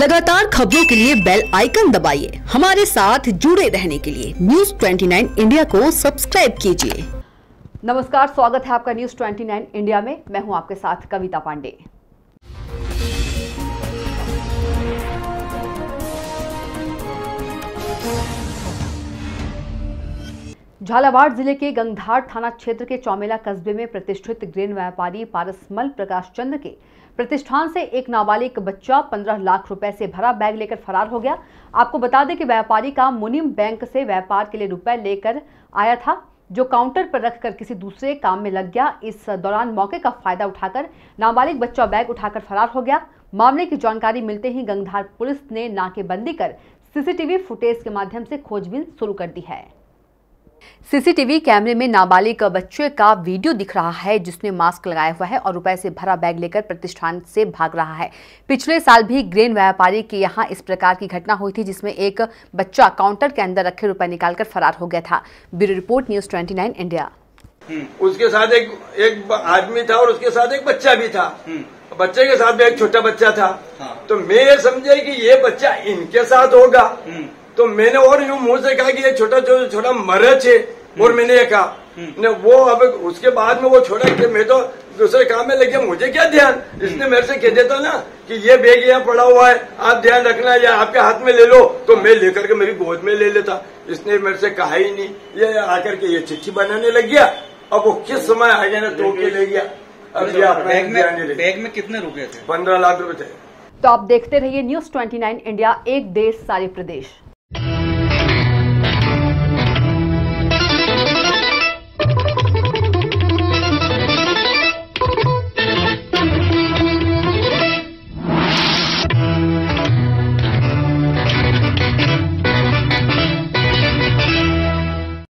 लगातार खबरों के लिए बेल आइकन दबाइए। हमारे साथ जुड़े रहने के लिए न्यूज़ 29 इंडिया को सब्सक्राइब कीजिए। नमस्कार, स्वागत है आपका न्यूज़ 29 इंडिया में। मैं हूँ आपके साथ कविता पांडे। झालावाड़ ज़िले के गंगधार थाना क्षेत्र के चौमेला कस्बे में प्रतिष्ठित ग्रेन व्यापारी पारसमल प्रकाश चंद्र के प्रतिष्ठान से एक नाबालिग बच्चा 15 लाख रुपए से भरा बैग लेकर फरार हो गया। आपको बता दें कि व्यापारी का मुनिम बैंक से व्यापार के लिए रुपए लेकर आया था, जो काउंटर पर रखकर किसी दूसरे काम में लग गया। इस दौरान मौके का फ़ायदा उठाकर नाबालिग बच्चा बैग उठाकर फरार हो गया। मामले की जानकारी मिलते ही गंगधार पुलिस ने नाकेबंदी कर सीसीटीवी फुटेज के माध्यम से खोजबीन शुरू कर दी है। सीसीटीवी कैमरे में नाबालिग बच्चे का वीडियो दिख रहा है जिसने मास्क लगाया हुआ है और रुपए से भरा बैग लेकर प्रतिष्ठान से भाग रहा है। पिछले साल भी ग्रेन व्यापारी के यहाँ इस प्रकार की घटना हुई थी जिसमें एक बच्चा काउंटर के अंदर रखे रुपए निकालकर फरार हो गया था। Bureau report news 29 India. उसके साथ एक एक आदमी था और उसके साथ एक बच्चा भी था। बच्चे के साथ भी एक छोटा बच्चा था। तो मैं ये समझे कि ये बच्चा इनके साथ होगा। तो मैंने और यूँ मुँह से कहा कि ये छोटा जो छोटा मरच है और मैंने ये कहा ने वो अब उसके बाद में वो छोड़ा कि मैं तो दूसरे काम में लग गया मुझे क्या ध्यान? इसने मेरे से कह देता ना कि ये बैग यहाँ पड़ा हुआ है आप ध्यान रखना या आपके हाथ में ले लो। तो मैं लेकर के मेरी गोद में ले लेता। इसने मेरे से कहा ही नहीं। ये आकर के ये चिट्ठी बनाने लग गया। अब वो किस समय आ गया ना तो के ले गया। अब ये बैग में बैग में कितने रुपए थे? पंद्रह लाख रुपए थे। तो आप देखते रहिए न्यूज़ 29 इंडिया एक देश सारे प्रदेश।